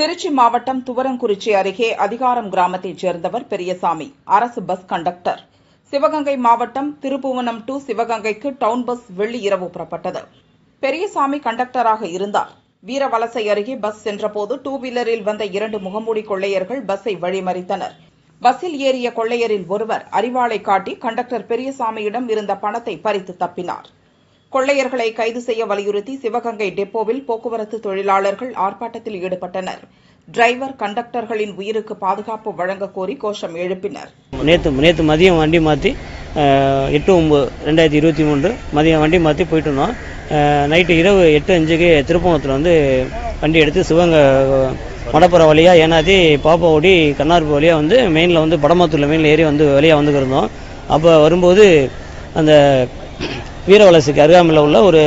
திருச்சி மாவட்டம் துவரங்குறிச்சி அருகே அதிகாரம் கிராமத்தைச் சேர்ந்தவர் பெரியசாமி. அரசு பஸ் கண்டக்டர். சிவகங்கை மாவட்டம் திருப்புவனம் டு சிவகங்கைக்கு டவுன் பஸ் வெள்ளி இரவு புறப்பட்டது. பெரியசாமி கண்டக்டராக இருந்தார். வீரவலசை அருகே பஸ் சென்றபோது டூ வீலரில் வந்த இரண்டு முகமூடி கொள்ளையர்கள் பஸ்ஸை வழிமறித்தனர். பஸ்ஸில் ஏறிய கொள்ளையரில் ஒருவர் அறிவாளை காட்டி கண்டக்டர் பெரியசாமியிடம் இருந்த பணத்தை பறித்து தப்பினார். கொள்ளையர்களை கைது செய்ய வலியுறுத்தி சிவகங்கை டெப்போவில் போக்குவரத்து தொழிலாளர்கள் ஆர்ப்பாட்டத்தில் ஈடுபட்டனர். டிரைவர் கண்டக்டர்களின் உயிருக்கு பாதுகாப்பு வழங்கக் கோரி கோஷம் எழுப்பினர். நேற்று நேற்று மதியம் வண்டி மாற்றி எட்டு ஒம்பது ரெண்டாயிரத்தி இருபத்தி மூன்று மதியம் வண்டி மாற்றி போயிட்டு இருந்தோம் நைட்டு இரவு எட்டு அஞ்சுக்கு திருப்பணத்தில் வந்து வண்டி எடுத்து சிவகங்கை மடப்புற வழியாக ஏனாத்தி பாப்பாவோடி கண்ணார்பு வழியாக வந்து மெயினில் வந்து படமாத்தூரில் மெயினில் ஏறி வந்து வழியாக வந்துக்கிருந்தோம் அப்போ வரும்போது அந்த வீரவலசுக்கு அருகாமையில் உள்ள ஒரு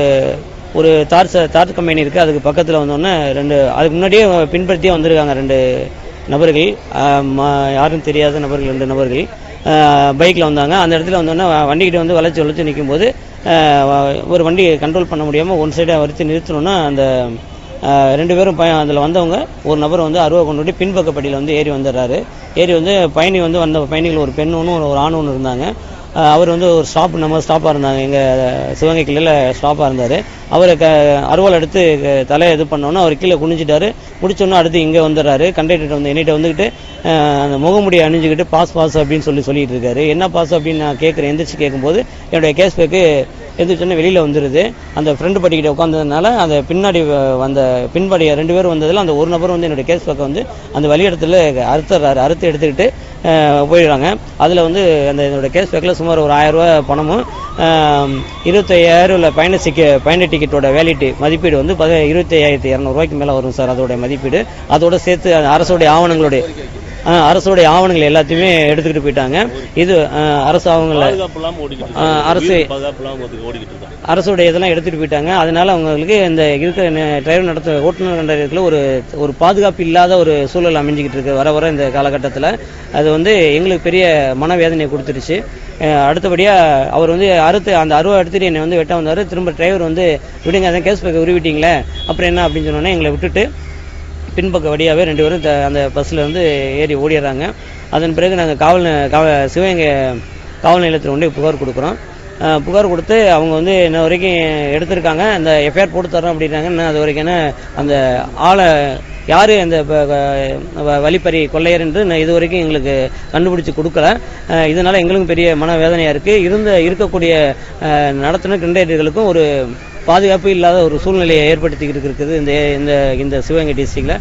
ஒரு தார் ச- தார் கம்பெனி இருக்குது அதுக்கு பக்கத்தில் வந்தோடனே ரெண்டு அதுக்கு முன்னாடியே பின்பற்றியே வந்திருக்காங்க ரெண்டு நபர்கள். ம- யாரும் தெரியாத நபர்கள் ரெண்டு நபர்கள். பைக்கில் வந்தாங்க. அந்த இடத்துல வந்தோடனே வண்டிக்கிட்ட வந்து வளர்ச்சி வளைச்சு நிற்கும்போது ஒரு வண்டி கண்ட்ரோல் பண்ண முடியாமல் ஒன் சைடாக வரித்து நிறுத்தணும்னா அந்த ரெண்டு பேரும் பய அதில் வந்தவங்க ஒரு நபர் வந்து அருவா கொண்டு போய் பின்பக்கப்படியில் வந்து ஏறி வந்துடுறாரு. ஏறி வந்து பயணி வந்து வந்த பயணிகள் ஒரு பெண் ஒன்று ஒரு ஆண் ஒன்று இருந்தாங்க. அவர் வந்து ஒரு ஸ்டாப் நம்ம ஸ்டாப்பாக இருந்தாங்க. எங்கள் சிவகங்கை கிளையில் ஸ்டாப்பாக இருந்தார். அவரை க அருவாள் எடுத்து தலையை இது பண்ணோன்னே அவர் கீழே குனிஞ்சிட்டாரு. முடிச்சோன்னே அடுத்து இங்கே வந்துடுறாரு. கண்டக்டர் வந்து என்னிட்ட வந்துக்கிட்டு அந்த முகமுடி அணிஞ்சுக்கிட்டு பாஸ் பாஸ் அப்படின்னு சொல்லி சொல்லிட்டு இருக்காரு. என்ன பாஸ் அப்படின்னு நான் கேட்குறேன். எந்திரிச்சு கேட்கும்போது என்னுடைய கேஸ் பேக்கு எந்திரிச்சோன்னே வெளியில் வந்துடுது அந்த ஃப்ரெண்டு படிக்கிட்ட உட்காந்ததுனால அந்த பின்னாடி வ- வந்த பின்படி ரெண்டு பேரும் வந்ததில் அந்த ஒரு நபர் வந்து என்னுடைய கேஸ் பக்கம் வந்து அந்த வழியிடத்தில் அறுத்துறாரு. அறுத்து எடுத்துக்கிட்டு போயிடுறாங்க. அதில் வந்து அந்த என்னோட கேஸ் பேக்கில் சுமார் ஒரு ஆயிரம் பணமும் இருபத்தையாயிரம் உள்ள பயண சிக்க பயண டிக்கெட்டோட வேலிட்டி மதிப்பீடு வந்து பதி இருபத்தி ஐயாயிரத்தி இரநூறுவாய்க்கு மேலே வரும் சார் அதோடைய மதிப்பீடு. அதோட சேர்த்து அந்த அரசுடைய ஆவணங்களுடைய அரசுடைய ஆவணங்கள் எல்லாத்தையுமே எடுத்துக்கிட்டு போயிட்டாங்க. இது அரசு இருக்காங்க. அரசு- அரசுடைய இதெல்லாம் எடுத்துட்டு போயிட்டாங்க. அதனால அவங்களுக்கு இந்த இருக்கிற டிரைவர் நடத்த ஓட்டுநர் கண்டறியத்தில் ஒரு ஒரு பாதுகாப்பு இல்லாத ஒரு சூழல் அமைஞ்சிக்கிட்டு இருக்கு வர வர இந்த காலகட்டத்தில். அது வந்து எங்களுக்கு பெரிய மனவேதனையை கொடுத்துருச்சு அடுத்தபடியாக அவர் வந்து அறுத்து அந்த அருவா எடுத்துட்டு என்னை வந்து வெட்ட வந்தார். திரும்ப டிரைவர் வந்து விடுங்க அதான் கேஸ் பேக்கை உருவிட்டீங்களே அப்புறம் என்ன? அப்படின்னு சொன்னோன்னே எங்களை விட்டுட்டு பின்பக்க வழியாகவே ரெண்டு பேரும் த- அந்த பஸ்ஸில் வந்து ஏறி ஓடிடுறாங்க. அதன் பிறகு நாங்கள் காவல் காவ சிவகங்கை காவல் நிலையத்தில் கொண்டு புகார் கொடுக்குறோம். புகார் கொடுத்து அவங்க வந்து இன்ன வரைக்கும் எடுத்திருக்காங்க. அந்த எஃப்ஐஆர் போட்டு தரோம் அப்படின்னாங்க இன்னும் அது வரைக்கும் என்ன அந்த ஆளை யார் அந்த வழிப்பறி கொள்ளையர் என்று இன்னும் இது வரைக்கும் எங்களுக்கு கண்டுபிடிச்சு கொடுக்கல. இதனால் எங்களுக்கும் பெரிய மன வேதனையாக இருக்குது இருந்த இருக்கக்கூடிய நடத்தின நடத்துனர் ஒரு பாதுகாப்பு இல்லாத ஒரு சூழ்நிலையை ஏற்படுத்திக்கிட்டு இருக்குது இந்த இந்த இந்த சிவகங்கை டிஸ்ட்ரிக்டில்